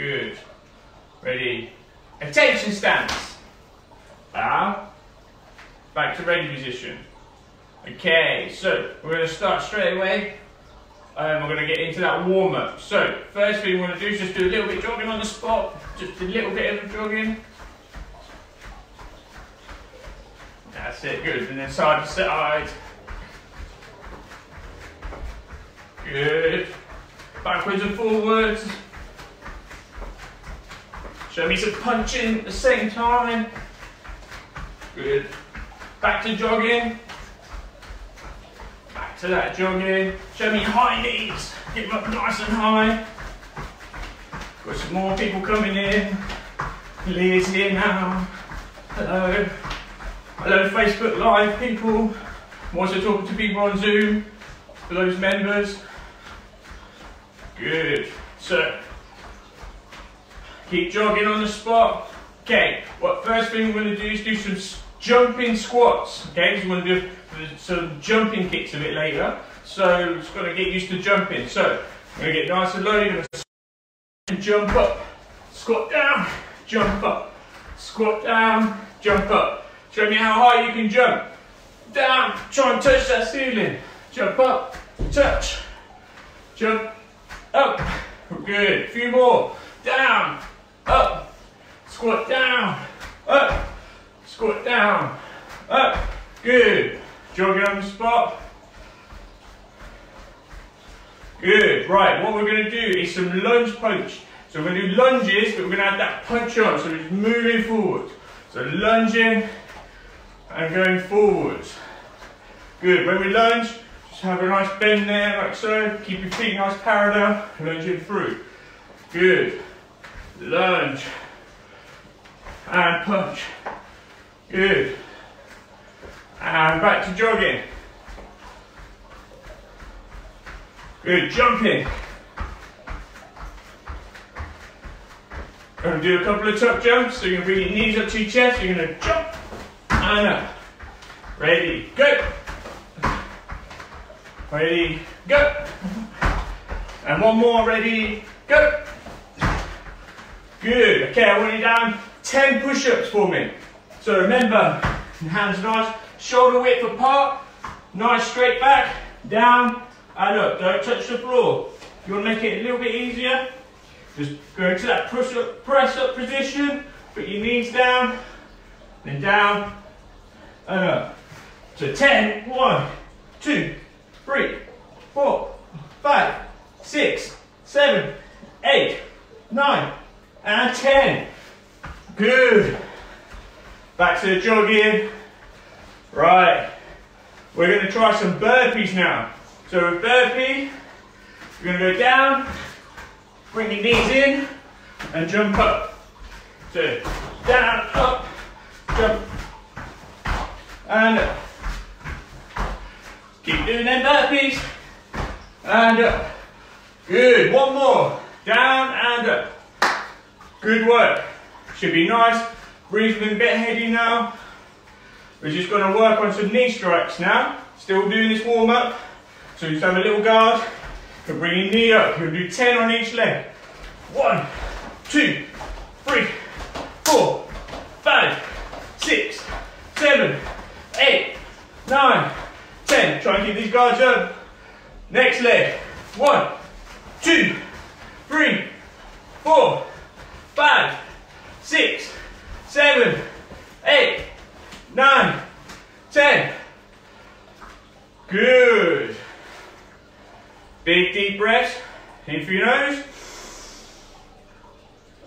Good. Ready. Attention stance. Bow. Back to ready position. Okay, so we're going to start straight away. Um, we're going to get into that warm up. So, first thing we're going to do is just do a little bit of jogging on the spot. Just a little bit of jogging. That's it, good. And then side to side. Good. Backwards and forwards. Show me some punching at the same time. Good. Back to jogging. Back to that jogging. Show me high knees. Get them up nice and high. Got some more people coming in. Leah's here now. Hello. Hello Facebook Live people. I'm also talking to people on Zoom for those members. Good. So, keep jogging on the spot. Okay, what first thing we're going to do is do some jumping squats. Okay, so we're going to do some jumping kicks a bit later. So, it's going to get used to jumping. So, we're going to get nice and low. To jump up, squat down, jump up, squat down, jump up. Show me how high you can jump. Down, try and touch that ceiling. Jump up, touch, jump up. Good. A few more. Down, up, squat down, up, squat down, up. Good. Jogging on the spot. Good. Right, what we're going to do is some lunge punch. So we're going to do lunges, but we're going to add that punch on. So it's moving forward. So lunging and going forwards. Good. When we lunge, just have a nice bend there, like so. Keep your feet nice parallel, lunging through. Good. Lunge. And punch. Good. And back to jogging. Good, jumping. To do a couple of tuck jumps. So you're to bring your knees up to your chest. You're going to jump and up. Ready, go. Ready, go. And one more, ready, go. Good. Okay, I want you down 10 push-ups for me. So remember, hands nice, shoulder width apart, nice straight back, down uh, and up. Don't touch the floor. If you want to make it a little bit easier, just go into that push up, press up position, put your knees down, then down uh, and up. So 10, 1, 2, 3, 4, 5, 6, 7, 8, 9, and 10. Good. Back to the jogging. Right. We're going to try some burpees now. So with burpee, we're going to go down, bring your knees in, and jump up. So down, up, jump, and up. Keep doing them burpees, and up. Good, one more. Down and up. Good work. Should be nice. Breathing a bit heady now. We're just going to work on some knee strikes now. Still doing this warm up. So just have a little guard. You bring your knee up. You'll do 10 on each leg. One, two, three, four, five, six, seven, eight, nine, ten. Try and keep these guards up. Next leg. One, two, three, four, five, six, seven, eight, nine, ten. Good. Big deep breath. In through your nose.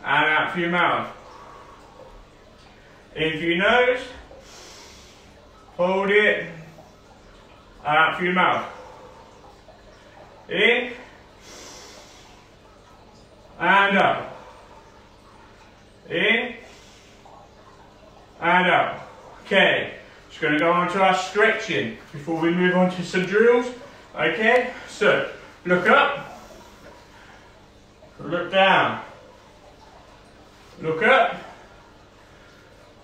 And out through your mouth. In through your nose. Hold it. And out through your mouth. In. And out. In. And out. Okay. Just going to go on to our stretching before we move on to some drills. Okay. So, look up. Look down. Look up.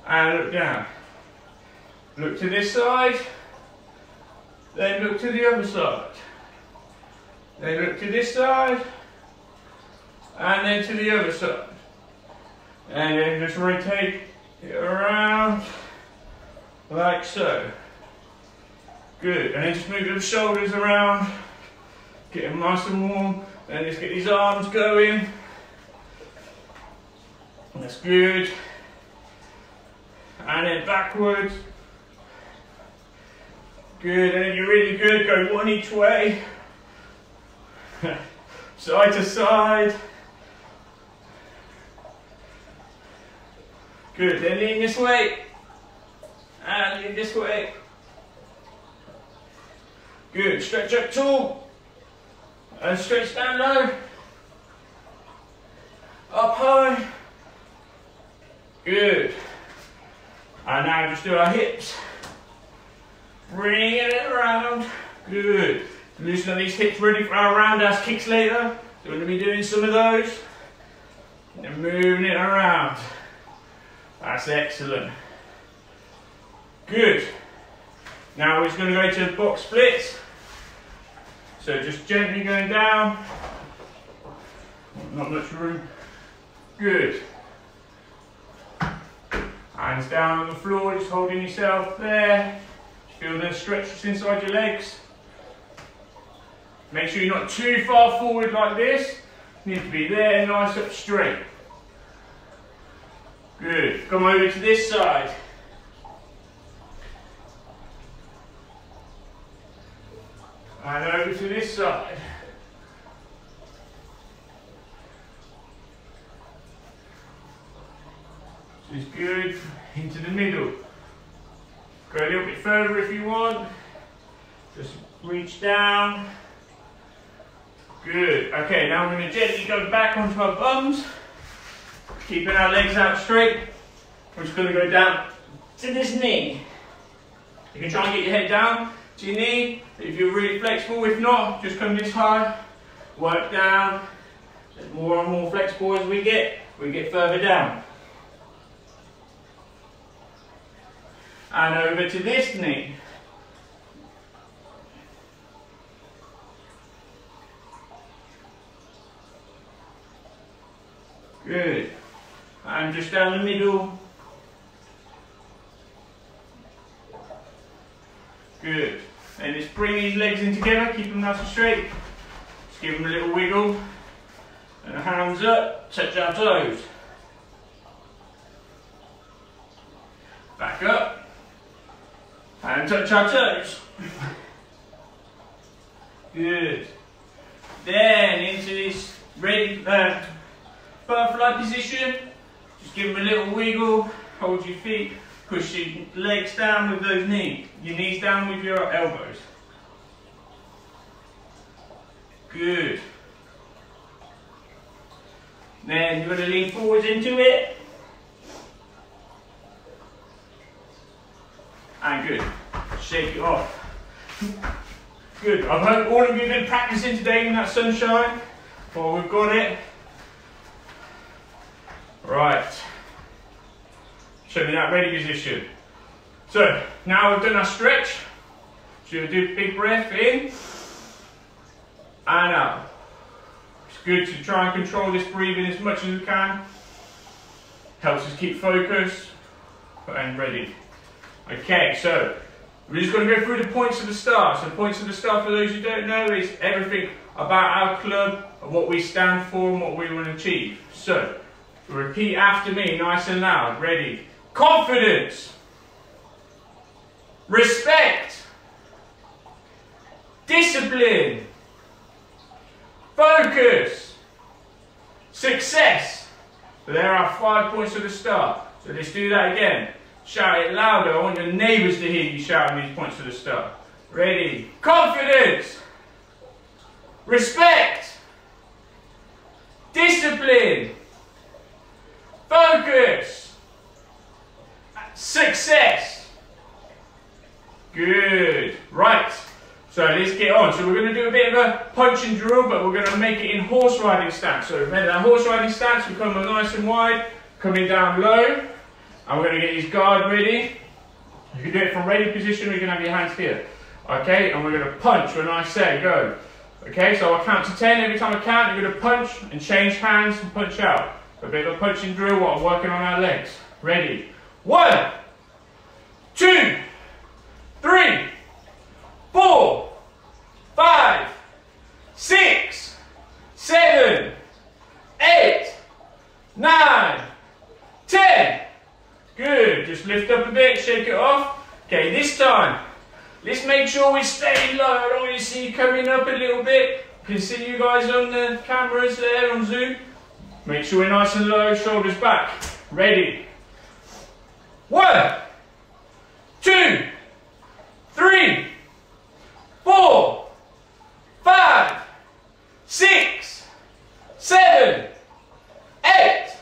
And look down. Look to this side. Then look to the other side. Then look to this side. and then to the other side. And then just rotate it around like so. Good, and then just move the shoulders around, get them nice and warm, and just get these arms going. That's good. And then backwards. Good, and then you're really good, go one each way. side to side. Good, then lean this way. And lean this way. Good, stretch up tall. And stretch down low. Up high. Good. And now just do our hips. Bring it around. Good. Loosen these hips ready for our roundhouse kicks later. So we're going to be doing some of those. And moving it around. That's excellent. Good. Now we're just going to go to box splits. So just gently going down. Not much room. Good. Hands down on the floor, just holding yourself there. Feel the stretch inside your legs. Make sure you're not too far forward like this. You need to be there, nice up straight. Good. Come over to this side. And over to this side. Is good. Into the middle. Go a little bit further if you want. Just reach down. Good. Okay, now we're going to gently go back onto our bums. Keeping our legs out straight. We're just to go down to this knee. You can try and get your head down to your knee if you're really flexible. If not, just come this high. Work down. As more and more flexible as we get, we get further down. And over to this knee. Good. And just down the middle. Good. And just bring these legs in together, keep them nice and straight. Just give them a little wiggle. And hands up, touch our toes. Back up. And touch our toes. Good. Then into this ready, uh, butterfly position. Just give them a little wiggle, hold your feet, push your legs down with those knees, your knees down with your elbows. Good. Then you're going to lean forwards into it. And good. Shake it off. Good. I hope all of you have been practicing today in that sunshine. Well, we've got it. Right. Show me that ready position. So, now we've done our stretch. So you'll do a big breath in and out. It's good to try and control this breathing as much as we can. Helps us keep focus and ready. Okay, so we're just going to go through the points of the star. So points of the star, for those who don't know, is everything about our club, and what we stand for and what we want to achieve. So, Repeat after me, nice and loud. Ready? Confidence. Respect. Discipline. Focus. Success. So there are five points of the start. So let's do that again. Shout it louder. I want your neighbours to hear you shouting these points to the start. Ready? Confidence. Respect. Discipline. Focus. Success. Good. Right. So let's get So we're going to do a bit of a punch and drill, but we're going to make it in horse riding stance. So remember that horse riding stance, we come nice and wide, coming down low. And we're going to get his guard ready. You can do it from ready position, you can have your hands here. Okay, and we're going to punch when I say go. Okay, so I'll count to 10. Every time I count, you're going to punch and change hands and punch out. A bit of a punching drill while I'm working on our legs. Ready? One, two, three, four, five, six, seven, eight, nine, ten. Good. Just lift up a bit, shake it off. Okay, this time, let's make sure we stay low. I don't want see you coming up a little bit. Can see you guys on the cameras there on Zoom. Make sure we're nice and low, shoulders back. Ready. One, two, three, four, five, six, seven, eight,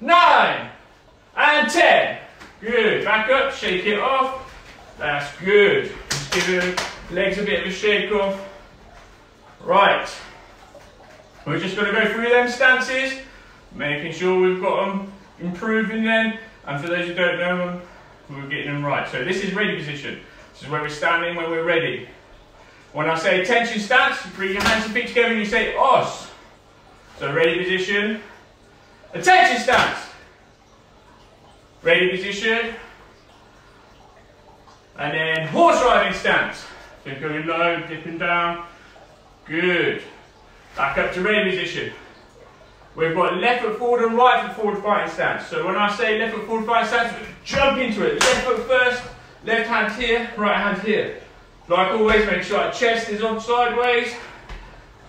nine, and ten. Good. Back up, shake it off. That's good. Just give your legs a bit of a shake off. Right. We're just going to go through them stances, making sure we've got them, improving them, and for those who don't know them, we're getting them right. So this is ready position. This is where we're standing when we're ready. When I say attention stance, you bring your hands and feet together and you say os. So ready position, attention stance. Ready position. And then horse riding stance. So going low, dipping down. Good. Back up to ready position. We've got left foot forward and right foot forward fighting stance. So when I say left foot forward fighting stance, jump into it. Left foot first, left hand here, right hand here. Like always, make sure our chest is on sideways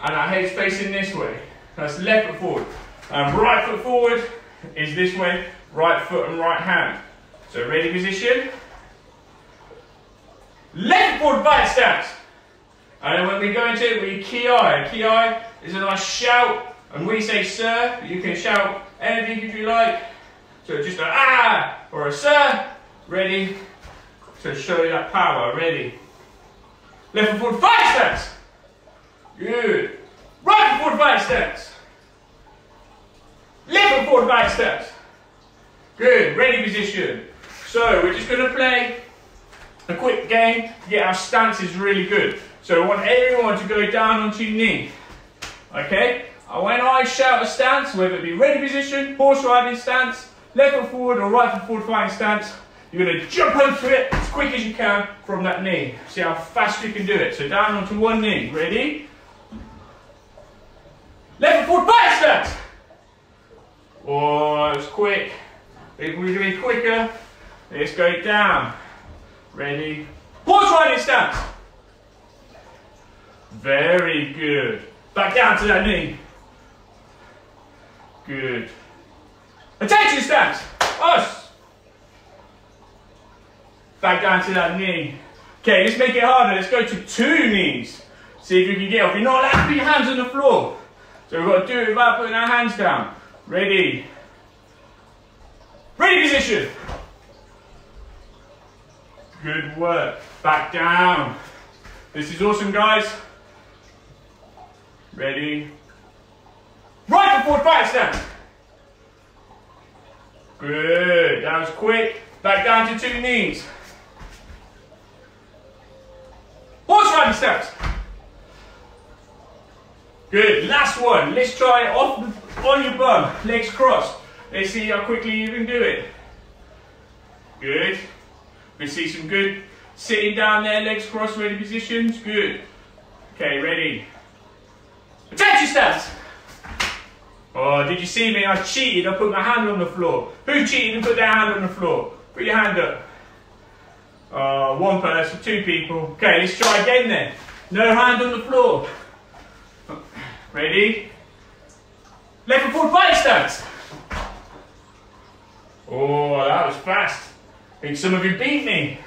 and our head's facing this way. That's left foot forward. And right foot forward is this way, right foot and right hand. So ready position. Left forward fighting stance. And then when we go into it, we ki. Ki is a nice shout and we say sir, you can shout anything if you like. So just a ah or a sir. Ready to show you that power. Ready. Left foot five steps. Good. Right foot five steps. Left foot five steps. Good. Ready position. So we're just going to play a quick game to get our stances really good. So I want everyone to go down onto your knee. Okay? And when I shout a stance, whether it be ready position, horse riding stance, left foot forward or right foot forward fighting stance, you're going to jump onto it as quick as you can from that knee. See how fast you can do it. So down onto one knee. Ready? Left foot forward fighting stance. Oh, that was quick. It will be quicker. Let's go down. Ready? Horse riding stance. Very good. Back down to that knee. Good. Attention stance. Us. Back down to that knee. Okay, let's make it harder. Let's go to two knees. See if you can get off. You're not allowed to put your hands on the floor. So we've got to do it without putting our hands down. Ready. Ready position. Good work. Back down. This is awesome, guys. Ready. Right foot forward step. Good. That was quick. Back down to two knees. Horse riding steps. Good. Last one. Let's try off on your bum. Legs crossed. Let's see how quickly you can do it. Good. We see some good sitting down there, legs crossed, ready positions. Good. Okay, ready. Attention stance. Oh, did you see me? I cheated. I put my hand on the floor. Who cheated and put their hand on the floor? Put your hand up. Uh, one person, two people. Okay, let's try again then. No hand on the floor. Ready? Left foot forward fight stance. Oh, that was fast. I think some of you beat me.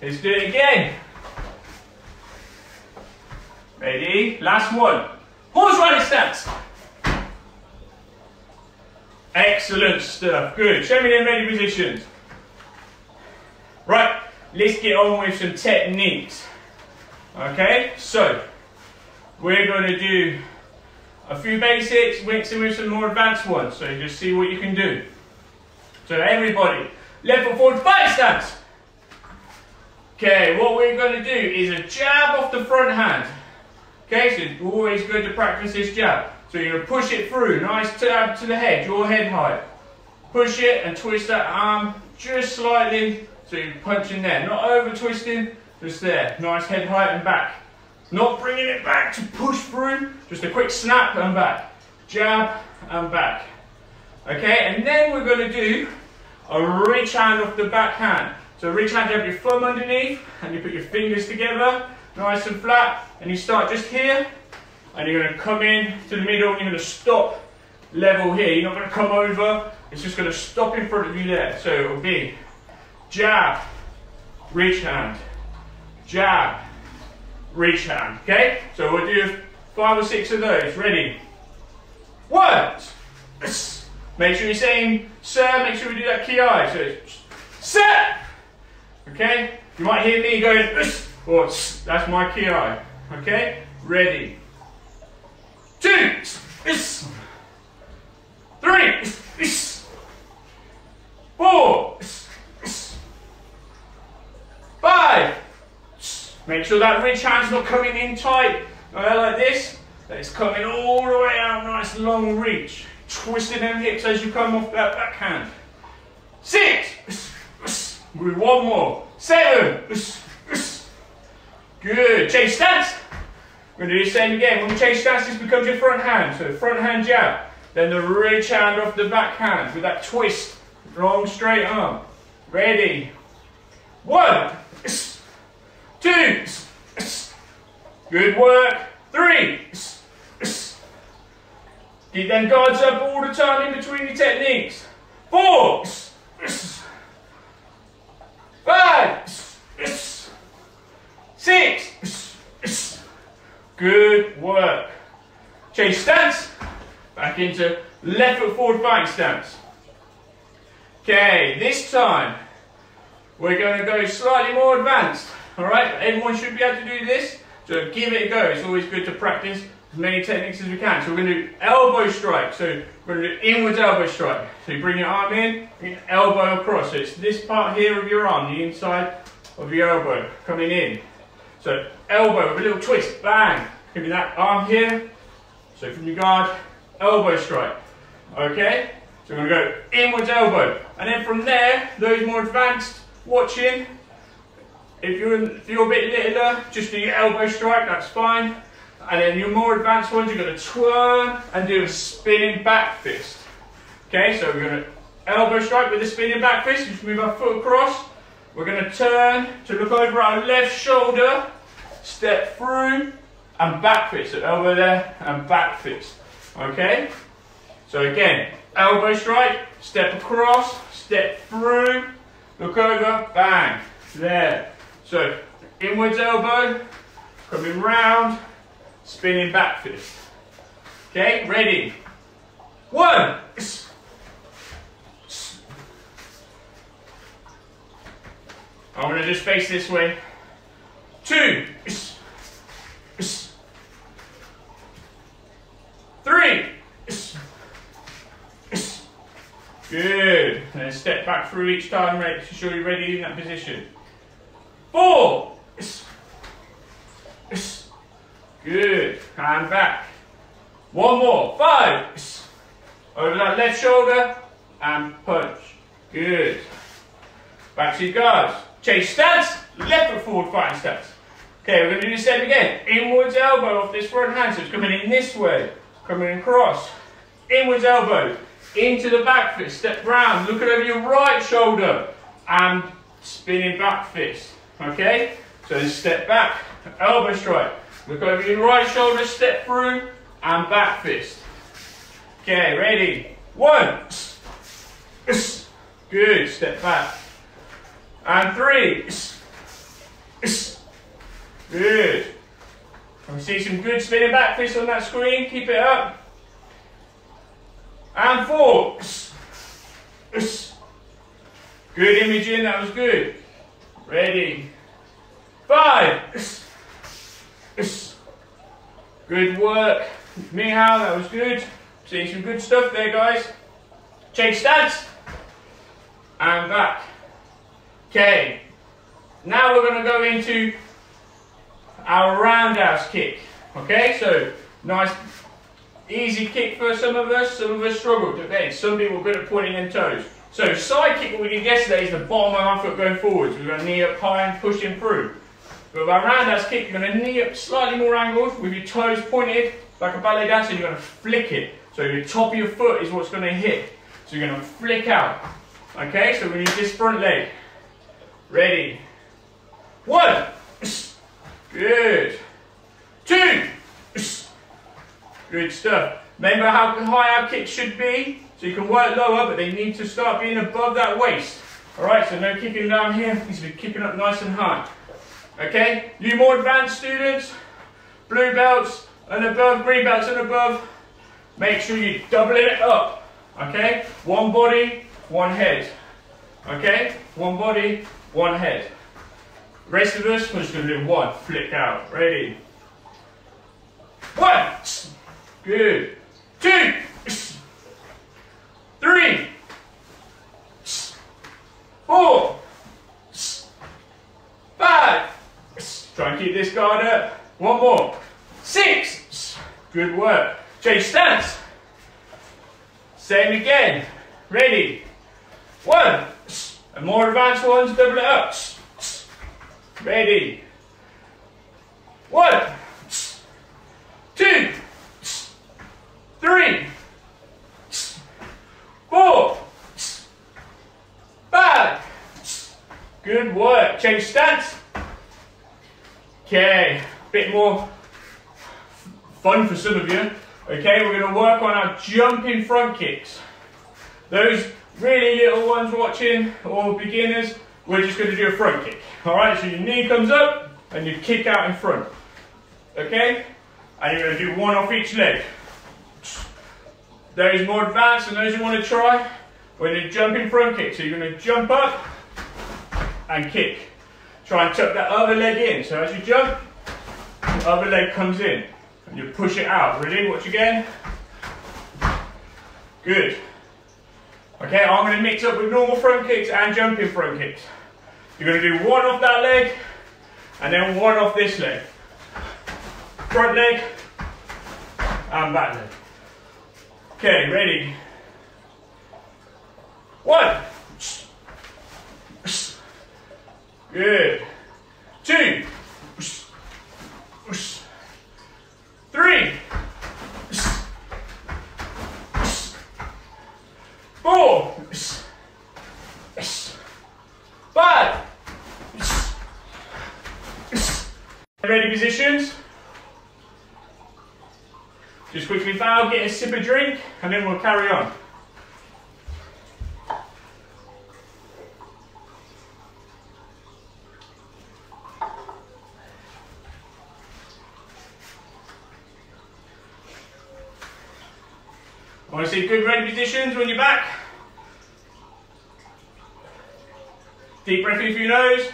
Let's do it again. Ready? Last one. Horse riding stance. Excellent stuff. Good. Show me them ready positions. Right, let's get on with some techniques. Okay, so we're going to do a few basics, mixing with some more advanced ones. So just see what you can do. So everybody, left foot forward, fight stance. Okay, what we're going to do is a jab off the front hand. Okay, so it's always good to practice this jab. So you're going to push it through, nice jab to the head, your head height. Push it and twist that arm just slightly, so you're punching there. Not over twisting, just there. Nice head height and back. Not bringing it back to push through, just a quick snap and back. Jab and back. Okay, and then we're going to do a ridge hand off the back hand. So ridge hand, you have your thumb underneath, and you put your fingers together, nice and flat, and you start just here, and you're going to come in to the middle, and you're going to stop level here. You're not going to come over, it's just going to stop in front of you there. So it'll be jab, ridge hand, jab, ridge hand, okay? So we'll do five or six of those. Ready? One. Make sure you're saying sir, make sure we do that ki. So sir. Okay? You might hear me going or that's my ki. Okay? Ready. Two. Three. Four. Five. Make sure that ridge hand's not coming in tight, like this. That it's coming all the way out, nice long reach. Twisting them hips as you come off that backhand. Six. One more. Seven. Good. Chase stance. We're going to do the same again. When we change stance, this becomes your front hand. So front hand jab. Then the ridge hand off the back hand with that twist. Long straight arm. Ready. One. Two. Good work. Three. Keep them guards up all the time in between your techniques. Four. Five. Six. Good work. Change stance. Back into left foot forward fighting stance. Okay, this time we're going to go slightly more advanced. Alright, everyone should be able to do this. So give it a go. It's always good to practice as many techniques as we can. So we're going to do elbow strike. So we're going to do inwards elbow strike. So you bring your arm in, elbow across. So it's this part here of your arm, the inside of your elbow coming in. So elbow with a little twist, bang. Give me that arm here. So from your guard, elbow strike. Okay? So we're going to go inwards elbow. And then from there, those more advanced watching, if you're, if you're a bit littler, just do your elbow strike, that's fine. And then your more advanced ones, you're going to twirl and do a spinning back fist. Okay, so we're going to elbow strike with a spinning back fist. Just move our foot across. We're going to turn to look over our left shoulder, step through, and back fist. So elbow there and back fist. Okay? So again, elbow strike, step across, step through, look over, bang. There. So inwards elbow, coming round, spinning back fist. Okay, ready? One. I'm going to just face this way. Two. Three. Good. And then step back through each time, make sure you're ready in that position. Four. Good. Hand back. One more. Five. Over that left shoulder and punch. Good. Back to your guards. Chase stance. Left foot forward fighting stance. Okay, we're going to do the same again. Inwards elbow off this front hand. So it's coming in this way. Coming across. Inwards elbow. Into the back fist. Step round. Looking over your right shoulder. And spinning back fist. Okay? So step back. Elbow strike. Look over your right shoulder, step through, and back fist. Okay, ready? One. Good, step back. And three. Good. We see some good spinning back fist on that screen? Keep it up. And four. Good imaging, that was good. Ready. Five. Good work. Mihal, that was good. Seeing some good stuff there, guys. Change stance. And back. Okay. Now we're going to go into our roundhouse kick. Okay, so nice, easy kick for some of us. Some of us struggle. Depends. Some people are good at pointing their toes. So side kick, what we did yesterday is the bottom of our foot going forwards. We're going to knee up high and pushing through. With our roundhouse kick, you're going to knee up slightly more angled with your toes pointed like a ballet dancer. You're going to flick it. So your top of your foot is what's going to hit. So you're going to flick out. Okay, so we need this front leg. Ready. One. Good. Two. Good stuff. Remember how high our kick should be? So you can work lower, but they need to start being above that waist. Alright, so no kicking down here. Needs to be kicking up nice and high. Okay, you more advanced students, blue belts and above, green belts and above, make sure you double it up. Okay, one body, one head. Okay, one body, one head. Rest of us, we're just to do one, flick out. Ready? One. Good. Two. Three. Four. Five. Try and keep this guard up. One more. Six. Good work. Change stance. Same again. Ready. One. And more advanced ones, double it up. Ready. One, two, three, four, five. Good work. Change stance. Okay, a bit more fun for some of you. Okay, we're going to work on our jumping front kicks. Those really little ones watching or beginners, we're just going to do a front kick. All right, so your knee comes up and you kick out in front. Okay? And you're going to do one off each leg. Those more advanced and those you want to try, we're going to jump in front kick. So you're going to jump up and kick. Try and tuck that other leg in. So as you jump, the other leg comes in. And you push it out. Ready? Watch again. Good. Okay, I'm going to mix up with normal front kicks and jumping front kicks. You're going to do one off that leg and then one off this leg. Front leg and back leg. Okay, ready? One. Good. Two. Three. four, five. Ready positions? Just quickly bow, get a sip of drink, and then we'll carry on. Want to see ready positions when you're back? Deep breath in through your nose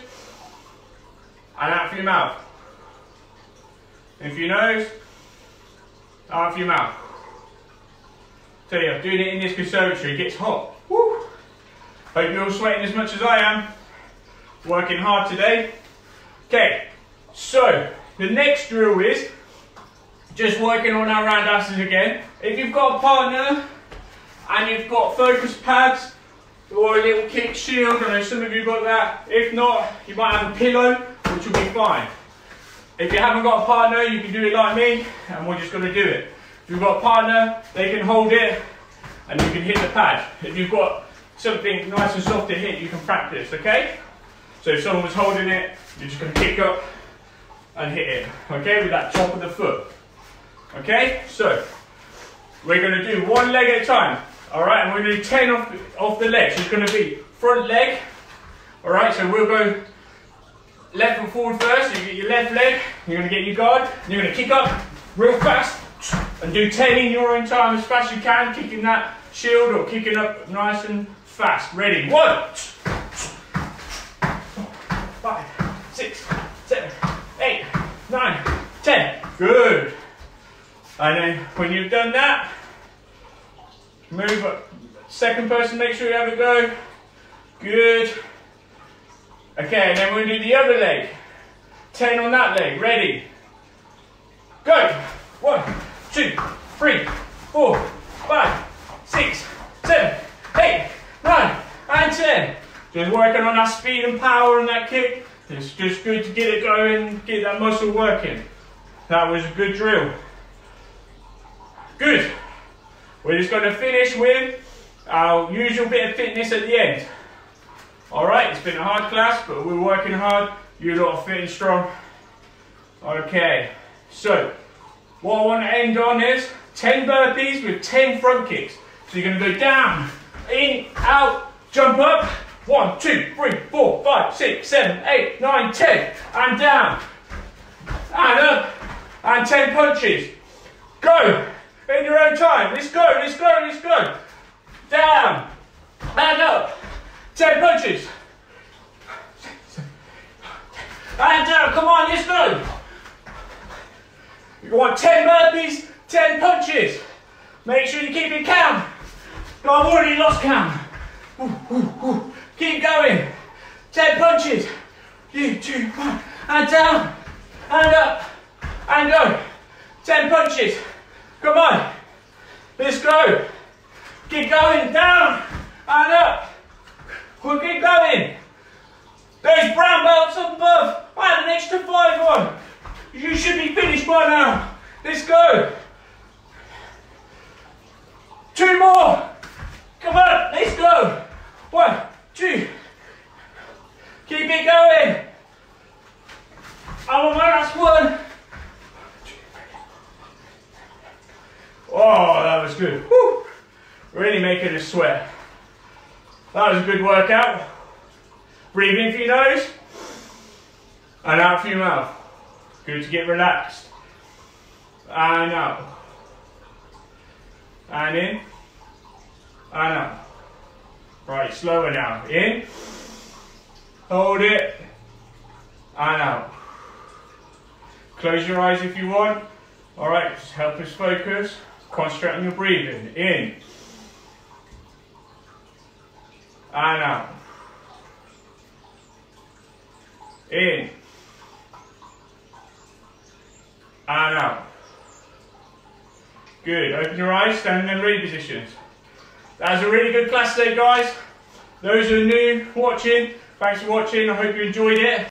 and out through your mouth. In through your nose, out through your mouth. Tell you, doing it in this conservatory gets hot. Woo. Hope you're all sweating as much as I am. Working hard today. Okay, so the next drill is just working on our roundhouses again. If you've got a partner and you've got focus pads or a little kick shield, I know some of you got that. If not, you might have a pillow, which will be fine. If you haven't got a partner, you can do it like me, and we're just going to do it. If you've got a partner, they can hold it, and you can hit the pad. If you've got something nice and soft to hit, you can practice, okay? So if someone was holding it, you're just going to kick up and hit it, okay, with that top of the foot. Okay, so we're going to do one leg at a time. All right, and we're to do 10 off the, off the leg. So it's going to be front leg. All right, so we'll go left and forward first. You get your left leg, you're to get your guard, you're going to kick up real fast and do 10 in your own time as fast as you can, kicking that shield or kicking up nice and fast. Ready? One, five, six, seven, eight, nine, ten. Good. And then when you've done that, move up. Second person, make sure you have a go. Good. Okay, and then we're gonna do the other leg. 10 on that leg. Ready? Go. One, two, three, four, five, six, seven, eight, nine, and ten. Just working on that speed and power and that kick. It's just good to get it going, get that muscle working. That was a good drill. Good. We're just going to finish with our usual bit of fitness at the end. Alright, it's been a hard class, but we're working hard. You lot are fitting strong. Okay, so what I want to end on is 10 burpees with 10 front kicks. So you're going to go down, in, out, jump up. One, two, three, four, five, six, seven, eight, nine, ten. And down. And up. And 10 punches. Go. In your own time. Let's go, let's go, let's go. Down. And up. 10 punches. And down. Come on, let's go. You want 10 burpees, 10 punches. Make sure you keep it count. I've already lost count. Keep going. 10 punches. You, two, one. And down. And up. And go. 10 punches. Come on. Let's go. Keep going. Down. And up. We'll keep going. Those brown belts up above. I had an extra five on. You should be finished by now. Let's go. Two more. Come on, let's go. One, two. Keep it going. I'm on my last one. Oh, that was good. Woo. Really making us sweat. That was a good workout. Breathe in through your nose and out through your mouth. Good to get relaxed. And out. And in. And out. Right, slower now. In. Hold it. And out. Close your eyes if you want. Alright, just help us focus. Concentrate on your breathing. In. And out. In. And out. Good. Open your eyes, stand in ready positions. That was a really good class today, guys. Those who are new watching, thanks for watching. I hope you enjoyed it.